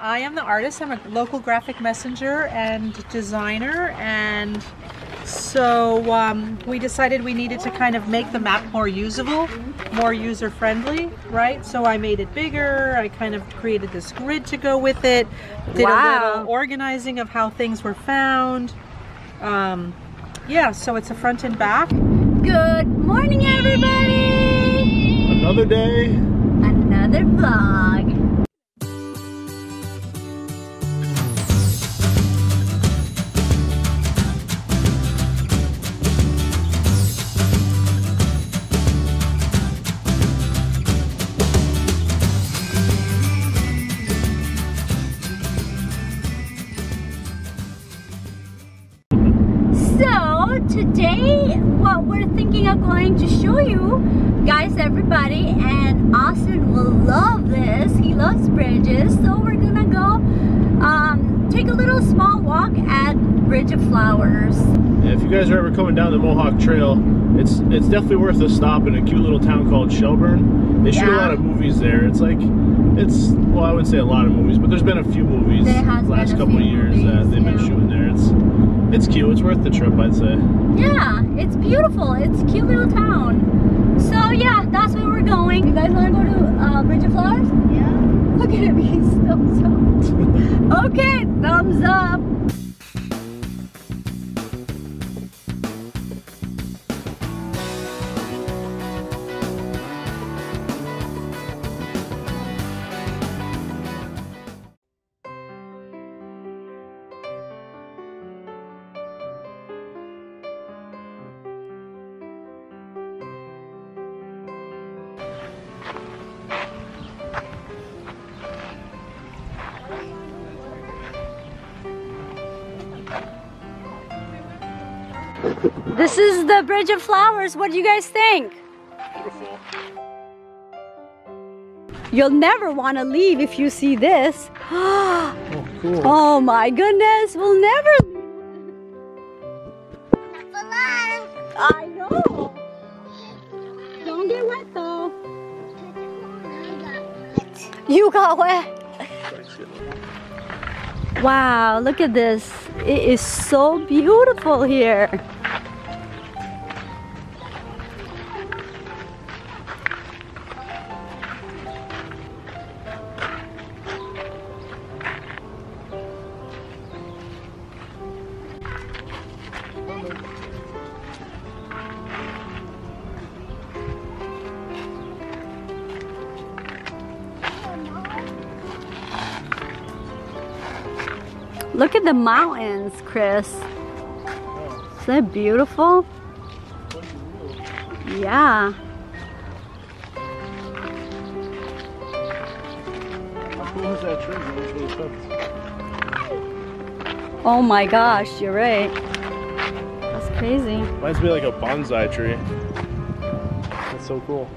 I am the artist. I'm a local graphic messenger and designer, and so um, we decided we needed to kind of make the map more usable, more user friendly, right? So I made it bigger. I kind of created this grid to go with it. Did Wow. a little organizing of how things were found. Um, yeah, so it's a front and back. Good morning, everybody! Another day. Another vlog. Of Flowers Yeah, if you guys are ever coming down the Mohawk Trail, it's it's definitely worth a stop in a cute little town called Shelburne. They shoot a lot of movies there. It's like it's well, I wouldn't say a lot of movies, but there's been a few movies the last couple of few years that they've been shooting there. It's it's cute. It's worth the trip, I'd say. yeah it's beautiful it's a cute little town so yeah that's where we're going you guys want to go to uh, Bridge of Flowers yeah look at him he's thumbs up okay thumbs up This is the Bridge of Flowers. What do you guys think? Beautiful. You'll never want to leave if you see this. Oh, cool. Oh my goodness, we'll never I know. Don't get wet though. You got wet. Wow, look at this. It is so beautiful here. Look at the mountains, Chris. Isn't that beautiful? Yeah. Is. Oh my gosh, you're right. That's crazy. Reminds me like a bonsai tree. That's so cool.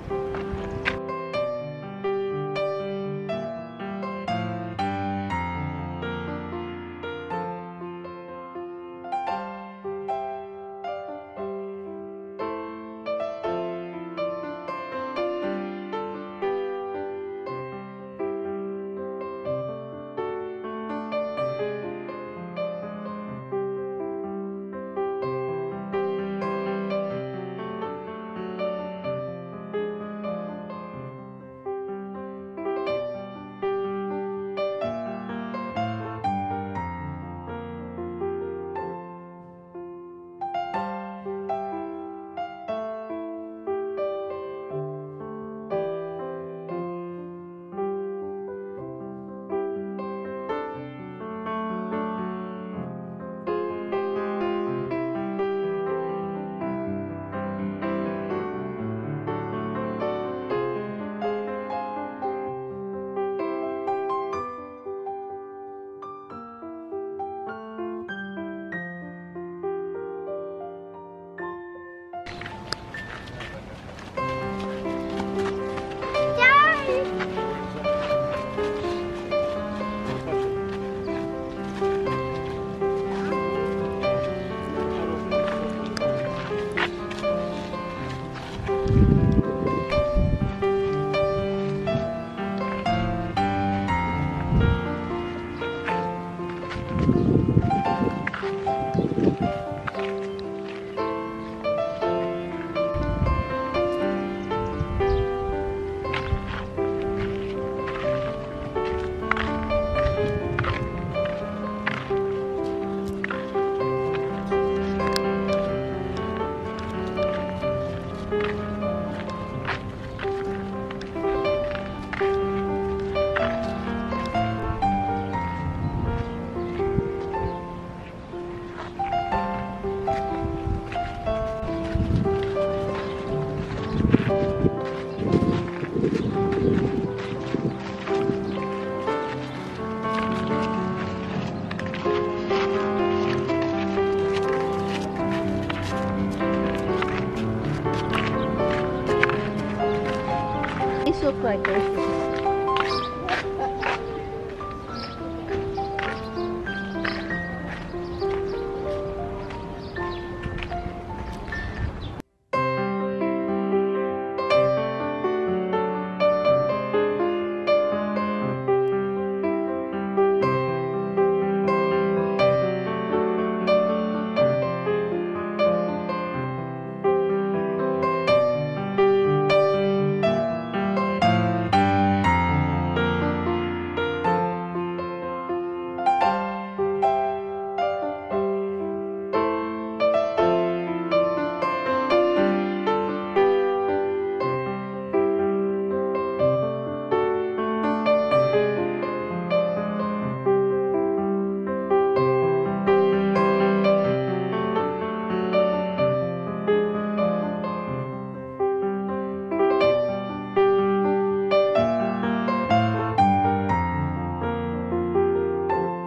These look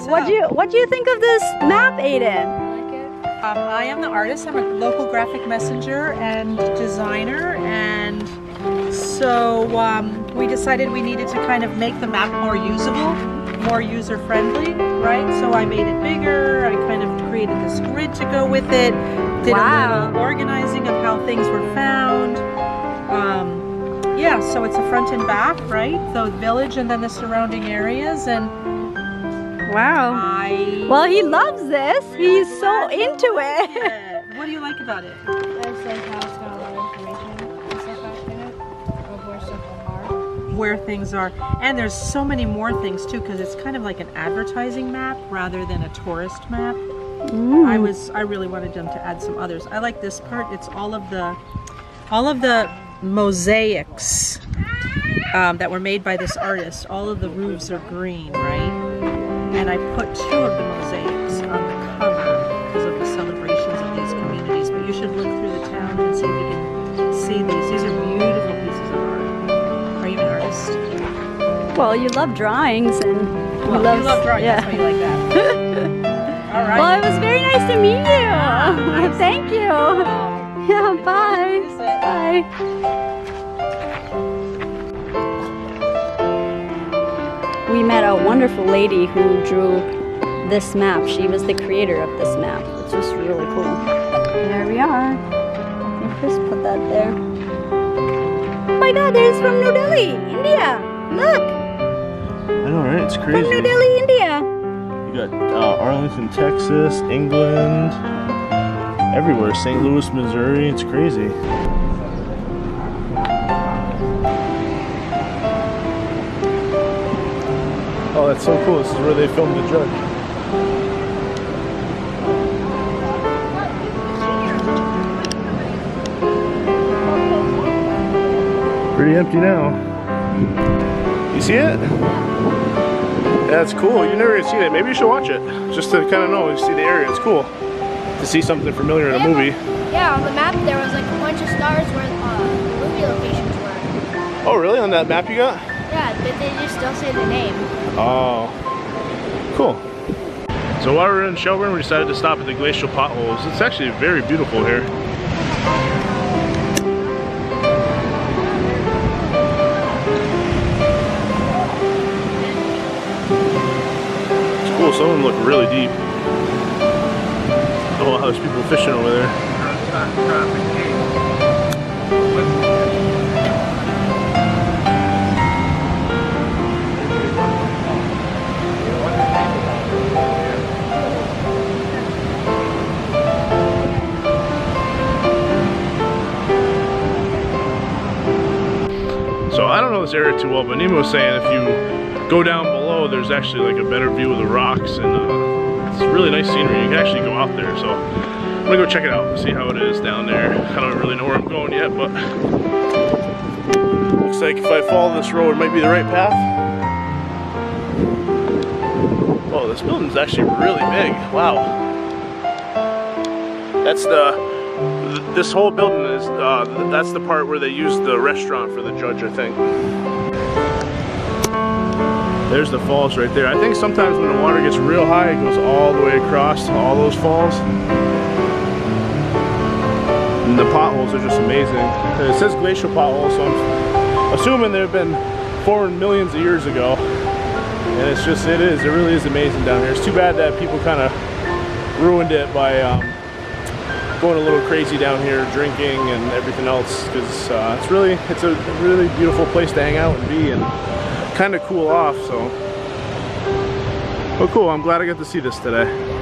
What do you What do you think of this map, Aiden? Um, I am the artist. I'm a local graphic messenger and designer, and so um, we decided we needed to kind of make the map more usable, more user friendly, right? So I made it bigger. I kind of created this grid to go with it. Did Wow. a little organizing of how things were found. Um, yeah, so it's a front and back, right? The village and then the surrounding areas, and Wow. I. Well, he loves this. He's so into it. Yeah. What do you like about it? It's like how it's got a lot of information and stuff in it of where stuff are. where things are. And there's so many more things too, because it's kind of like an advertising map rather than a tourist map. I was I really wanted them to add some others. I like this part. It's all of the all of the mosaics um, that were made by this artist. All of the roofs are green, right? And I put two of the mosaics on the cover because of the celebrations of these communities. But you should look through the town and see if you can see these. These are beautiful pieces of art. Are you an artist? Well, you love drawings and he Well, loves. you love drawing, yeah. that's why you like that. All right. Well, it was very nice to meet you. nice Thank you. Yeah. Bye. Bye. We met a wonderful lady who drew this map. She was the creator of this map. It's just really cool. There we are. Think Chris put that there. Oh my god, there's from New Delhi, India. Look, I know, right? It's crazy. from New. Delhi, India. You got uh, Arlington, Texas, England, everywhere. St. Louis, Missouri. It's crazy. Oh, that's so cool. This is where they filmed the judge. Pretty empty now. You see it? That's cool. You never even seen it. Maybe you should watch it just to kind of know and see the area. It's cool to see something familiar in a movie. Yeah, on the map there was like a bunch of stars where uh, movie locations were. Oh, really? On that map you got? Yeah, but they just don't say the name. Oh, cool. So while we were in Shelburne, we decided to stop at the Glacial Potholes. It's actually very beautiful here. It's cool. Some of them look really deep. Oh, how there's people fishing over there. This area too well, but Nima was saying if you go down below, there's actually like a better view of the rocks and uh, it's really nice scenery. You can actually go out there. So I'm gonna go check it out and see how it is down there. I don't really know where I'm going yet, but looks like if I follow this road, it might be the right path. Oh, this building's actually really big. Wow. That's the th- this whole building is, uh, that's the part where they use the restaurant for the judge, I think. There's the falls right there. I think sometimes when the water gets real high, it goes all the way across all those falls. And the potholes are just amazing. It says glacial potholes, so I'm assuming they've been formed millions of years ago. And it's just, it is, it really is amazing down here. It's too bad that people kind of ruined it by um, going a little crazy down here, drinking and everything else, because uh, it's really, it's a really beautiful place to hang out and be and kind of cool off, so. But cool, I'm glad I got to see this today.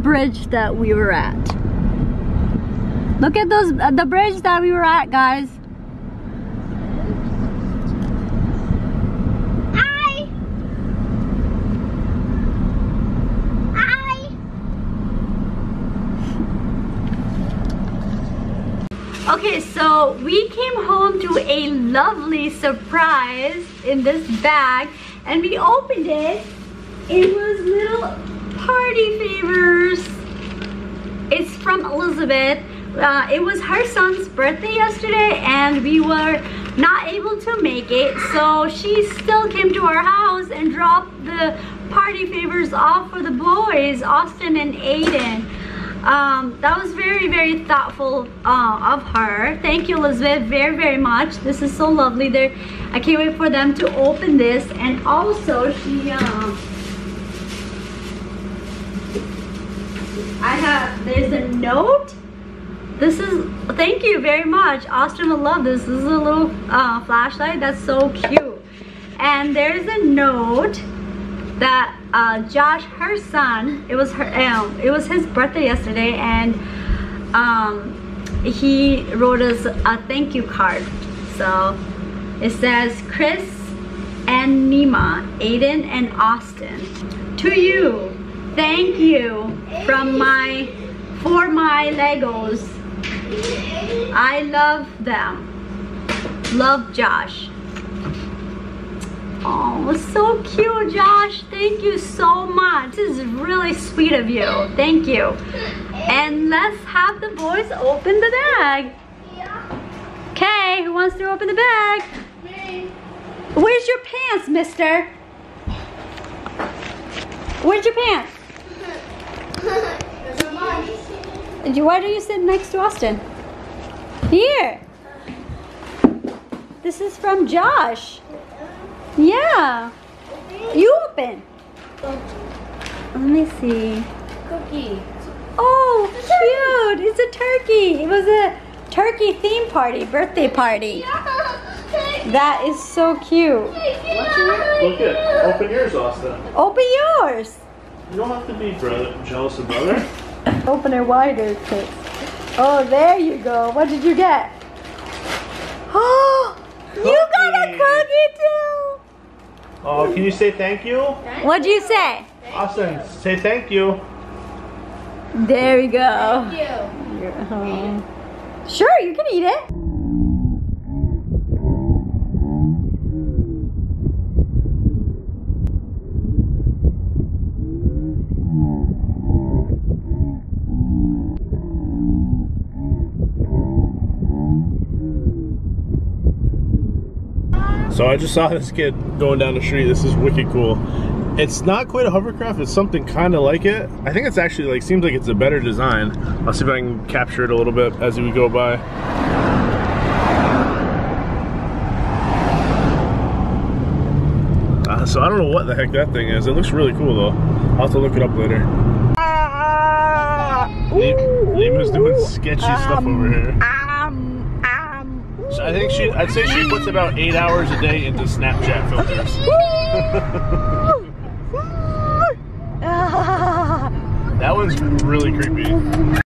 Bridge that we were at. Look at those, uh, the bridge that we were at, guys. I. I. Okay, so we came home to a lovely surprise in this bag and we opened it. It was little party favors. It's from Elizabeth. Uh, it was her son's birthday yesterday and we were not able to make it. So she still came to our house and dropped the party favors off for the boys, Austin and Aiden. Um, that was very, very thoughtful uh, of her. Thank you, Elizabeth, very, very much. This is so lovely. There, I can't wait for them to open this. And also, she, um, I have, there's a note. This is, thank you very much. Austin will love this. This is a little uh, flashlight. That's so cute. And there's a note that uh, Josh, her son, it was her, um, it was his birthday yesterday, and um, he wrote us a thank you card. So it says, Chris and Nima, Aiden and Austin, to you, thank you from my, for my Legos. I love them. Love Josh. Oh, so cute, Josh. Thank you so much. This is really sweet of you. Thank you. And let's have the boys open the bag. Okay, who wants to open the bag? Me. Where's your pants, mister? Where's your pants? And you- Why don't you sit next to Austin? Here. This is from Josh. Yeah. You open. Let me see. Cookie. Oh, cute. It's a turkey. It was a turkey theme party, birthday party. That is so cute. Look at, open yours, Austin. Open yours. You don't have to be brother, jealous of brother. Open it wider, Chris. Oh, there you go. What did you get? Oh, you got a Cookie. cookie too. Oh, can you say thank you? What'd you say? Austin, say thank you. There we go. Thank you. You're-. Sure, you can eat it. So I just saw this kid going down the street. This is wicked cool. It's not quite a hovercraft. It's something kind of like it. I think it's actually like seems like it's a better design. I'll see if I can capture it a little bit as we go by. Uh, so I don't know what the heck that thing is. It looks really cool though. I'll have to look it up later. Ah, Nima's doing sketchy stuff over here. I think she, I'd say she puts about eight hours a day into Snapchat filters. That one's really creepy.